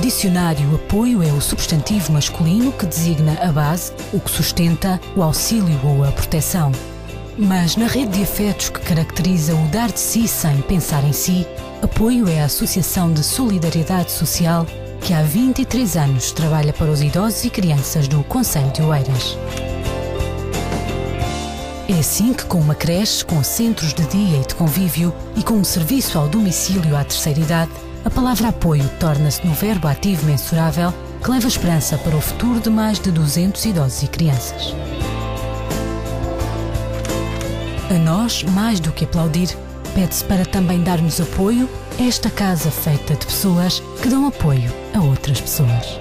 dicionário, apoio é o substantivo masculino que designa a base, o que sustenta, o auxílio ou a proteção. Mas na rede de afetos que caracteriza o dar de si sem pensar em si, apoio é a Associação de Solidariedade Social que há 23 anos trabalha para os idosos e crianças do Conselho de Oeiras. É assim que, com uma creche, com centros de dia e de convívio e com um serviço ao domicílio à terceira idade, a palavra apoio torna-se no verbo ativo mensurável que leva esperança para o futuro de mais de 200 idosos e crianças. A nós, mais do que aplaudir, pede-se para também darmos apoio a esta casa feita de pessoas que dão apoio a outras pessoas.